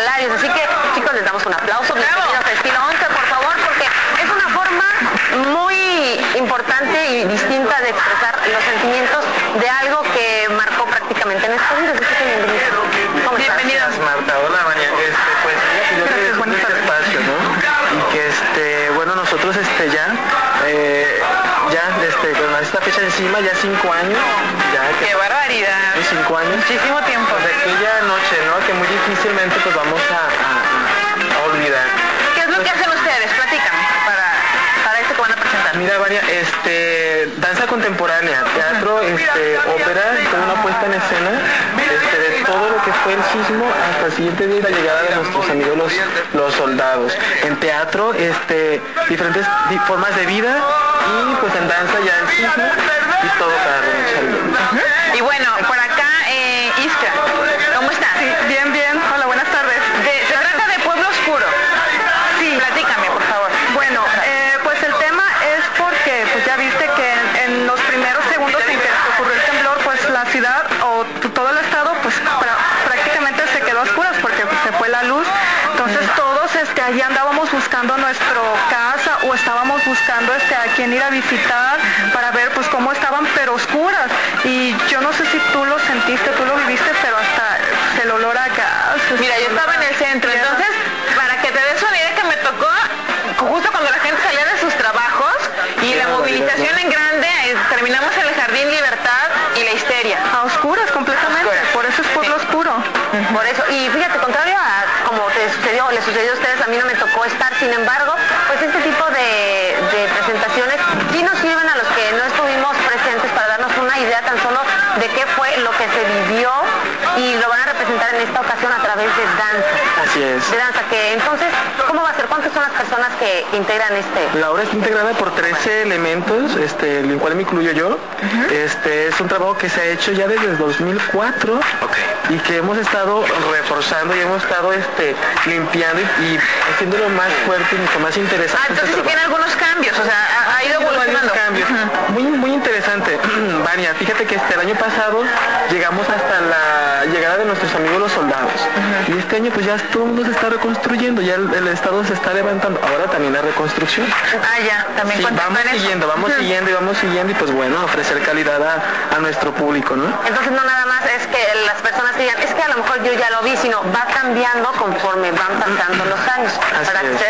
salarios. Así que, chicos, les damos un aplauso. Bienvenidos a Estilo 11, por favor, porque es una forma muy importante y distinta de expresar los sentimientos de algo que marcó prácticamente en. Así que bienvenidos. ¿Cómo estás? Bienvenidos. Marta, hola María. Este, pues, yo Gracias, este espacio, ¿no? Y que este, bueno, nosotros este ya, eh, ya este, con esta fecha encima, ya cinco años, ya que ¡Qué barbaridad! cinco años. Muchísimo tiempo. De aquella noche, ¿no? Que muy difícilmente pues vamos a, a- a olvidar. ¿Qué es lo que hacen? Mira, Vania, este, danza contemporánea, teatro, este, ópera, toda una puesta en escena, este, de todo lo que fue el sismo hasta el siguiente día y la llegada de nuestros amigos los, los soldados. En teatro, este, diferentes di- formas de vida y pues en danza ya el sismo y todo para. Y bueno, se fue la luz. Entonces todos este, allí andábamos buscando nuestro casa o estábamos buscando este, a quién ir a visitar para ver pues cómo estaban, pero oscuras. Y yo no sé si tú lo sentiste, tú lo viviste, pero hasta el olor a gas. Mira, yo estaba en el centro, entonces, Por eso, y fíjate, contrario a como te sucedió, le sucedió a ustedes, a mí no me tocó estar, sin embargo, pues este tipo de, de presentaciones sí nos sirven a los que no estuvimos presentes para darnos una idea tan solo de qué fue lo que se vivió y lo van a representar en esta ocasión a través de danza. Así es. De danza, que entonces, ¿cómo va a ser? ¿Cuántas son las personas que integran este? La obra está integrada por 13 elementos, este, el cual me incluyo yo. Este es un trabajo que se ha hecho ya desde el 2004 y que hemos estado reforzando y hemos estado este, limpiando y, y haciéndolo más fuerte y mucho más interesante. Ah, entonces sí este tiene algunos cambios, o sea, ha, ha ido evolucionando. Cambios. Muy, muy interesante. Vania, fíjate que este, el año pasado llegamos hasta la llegada de nuestros los. Y este año pues ya todo el mundo se está reconstruyendo, ya el, el Estado se está levantando. Ahora también la reconstrucción. Ah, ya, también Sí, vamos eso. siguiendo, vamos siguiendo y vamos siguiendo y pues bueno, ofrecer calidad a, a nuestro público, ¿no? Entonces no nada más es que las personas digan, es que a lo mejor yo ya lo vi, sino va cambiando conforme van pasando los años. Así para que es. se den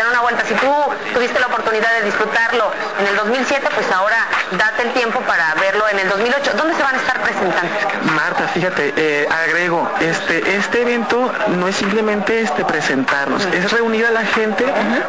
una vuelta. Si tú tuviste la oportunidad de disfrutarlo en el 2007, pues ahora date el tiempo para verlo en el 2008. ¿Dónde se van a estar presentando? Marta, fíjate, eh, agrego, este, este evento no es simplemente este presentarnos, es reunir a la gente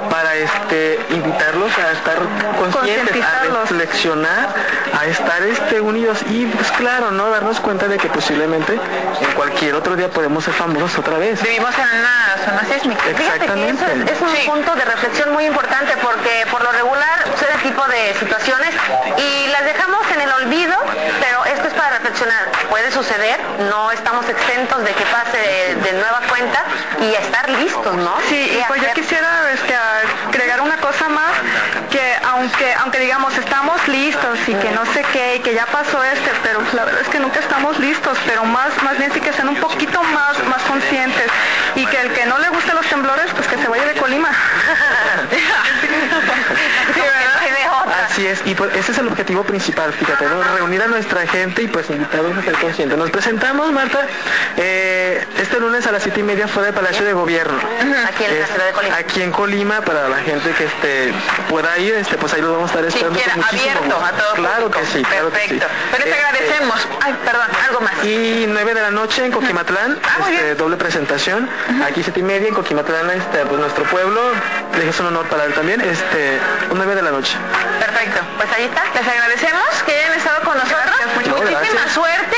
para este invitarlos a estar conscientes, a reflexionar, a estar este unidos y pues claro, no darnos cuenta de que posiblemente en cualquier otro día podemos ser famosos otra vez. Vivimos en una zona sísmica. Fíjate que eso Exactamente. es, es un Sí. punto de reflexión muy importante porque por lo regular sucede este tipo de situaciones y las dejamos en el olvido, pero esto es para reflexionar. Puede suceder, no estamos exentos de que pase de, de nueva cuenta y estar listos, ¿no? Sí, y ¿Qué pues yo hacer? quisiera este, agregar una cosa más, que aunque, aunque digamos estamos listos y que no sé qué, y que ya pasó este, pero la verdad es que nunca estamos listos, pero más, más bien sí que sean un poquito más, más conscientes y que el que no le guste los temblores, pues que se vaya de Colima. Sí, ¿verdad? Hay de otra. Así es, y pues ese es el objetivo principal, fíjate, ¿no? reunir a nuestra gente y pues invitarlos a ser conscientes. Nos presentamos, Marta, eh, este lunes a las siete y media fuera del Palacio de Gobierno. Aquí en la Es- ciudad de Colima. Aquí en Colima, para la gente que este, pueda ir, este, pues ahí lo vamos a estar Si esperando. con muchísimo abierto gusto. a todo Claro público. que sí, claro que sí. Perfecto. Pero te Este, agradecemos. Ay, perdón, algo más. y 9 de la noche en Coquimatlán, Ah, este, doble presentación. Aquí siete y media en Coquimatlán, este, pues nuestro pueblo. Es un honor para él también. Este, 9 de la noche. Perfecto pues ahí está. Les agradecemos que hayan estado con nosotros. Muchísima suerte.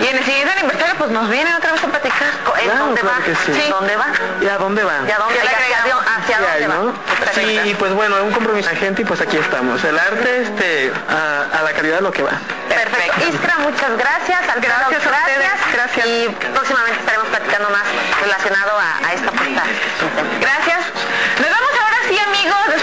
Y en el siguiente aniversario, pues nos vienen otra vez a platicar. ¿En claro, dónde, claro va? Sí. ¿Dónde va? ¿Y a dónde va? ¿Y a dónde, hacia, ah, dónde va? Sí, y pues bueno, un compromiso de gente y pues aquí estamos. El arte este, a, la calidad lo que va. Perfecto. Perfecto. Istra, muchas gracias. Al gracias, gracias. A gracias. Y próximamente estaremos platicando más relacionado a, esta puesta. Gracias. Nos vamos ahora sí, amigos.